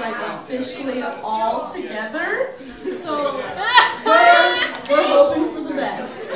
like officially all together. So we're, we're hoping for the best.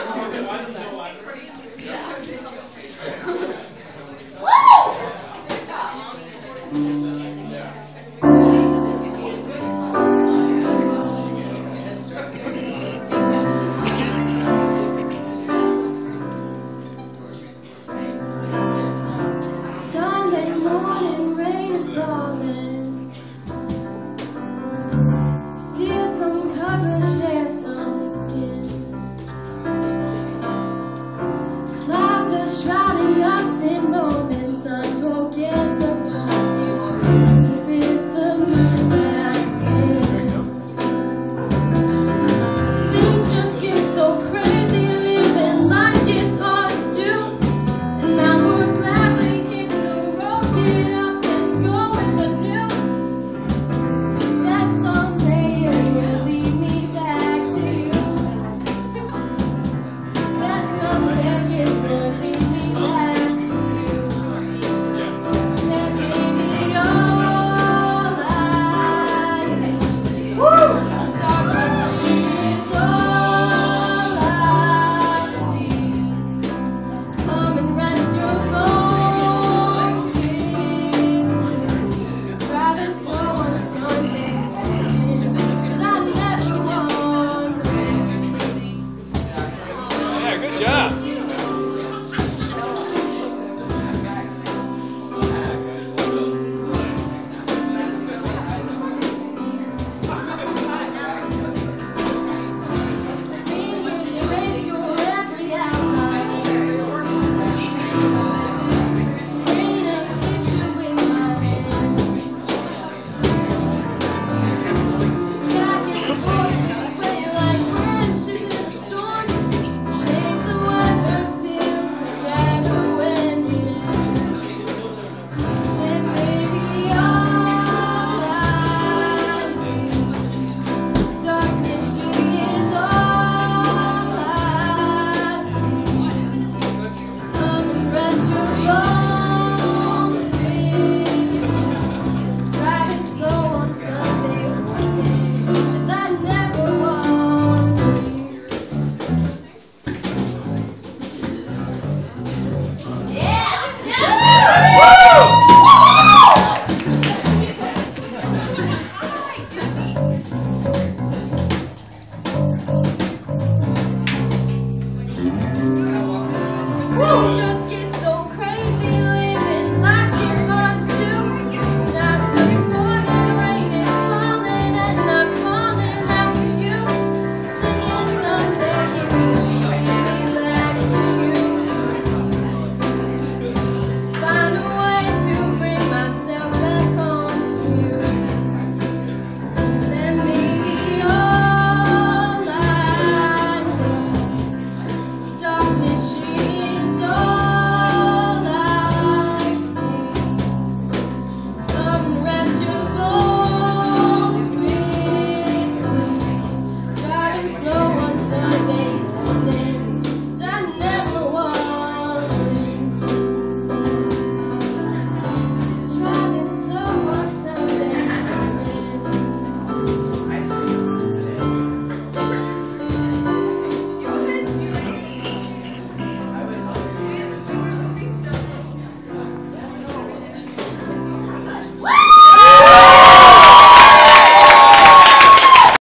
shrouding us in noise. rest of us.